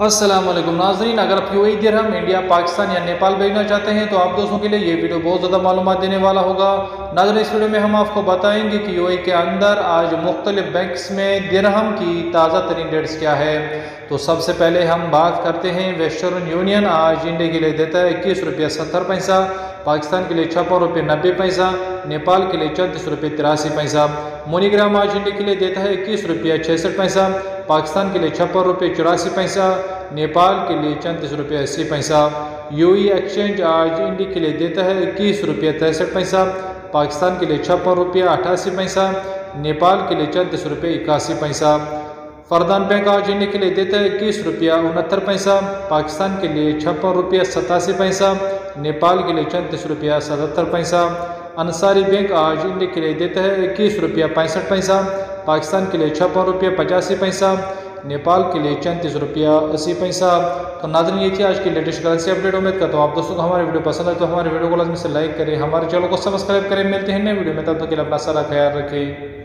असलम नाजरीन, अगर आप यू दिरहम इंडिया, पाकिस्तान या नेपाल भेजना चाहते हैं तो आप दोस्तों के लिए ये वीडियो बहुत ज़्यादा मालूम देने वाला होगा। नाजर इस वीडियो में हम आपको बताएँगे कि यू के अंदर आज मुख्तलिफ़ बैंक्स में दिरहम की ताज़ा तरीन डेट्स क्या है। तो सबसे पहले हम बात करते हैं, वेस्टर्न यूनियन आज इंडिया के लिए देता है इक्कीस रुपये सत्तर पैसा, पाकिस्तान के लिए छप्पन रुपये नब्बे पैसा, नेपाल के लिए चौंतीस रुपये तिरासी पैसा। मोनीग्राम आज इंडिया के लिए देता है इक्कीस रुपये छियासठ पैसा पाकिस्तान के लिए छप्पन रुपये चौरासी पैसा, नेपाल के लिए चौंतीस रुपये अस्सी पैसा। यूई एक्सचेंज आज इंडिया के लिए देता है इक्कीस रुपये तिरसठ पैसा। पाकिस्तान के लिए छप्पन रुपये अठासी पैसा, नेपाल के लिए चौंतीस रुपये इक्यासी पैसा। फरदान बैंक आज इंडिया के लिए देता है इक्कीस रुपया उनहत्तर पैसा। पाकिस्तान के लिए छप्पन रुपया सतासी पैसा, नेपाल के लिए चौंतीस रुपया सतहत्तर पैसा। अंसारी बैंक आज इंडिया के लिए देता है इक्कीस रुपया पैंसठ पैसा। पाकिस्तान के लिए छप्पन रुपये पचासी पैसा, नेपाल के लिए चैंतीस रुपया अस्सी पैसा। तो नाजन ये थी आज की लेटेस्ट करेंसी अपडेट उम्मीद करता हूँ आप दोस्तों को हमारी वीडियो पसंद है तो हमारे वीडियो को लाजमी से लाइक करें, हमारे चैनल को सब्सक्राइब करें। मिलते हैं नए वीडियो में, तब तक के लिए अपना सारा ख्याल रखें।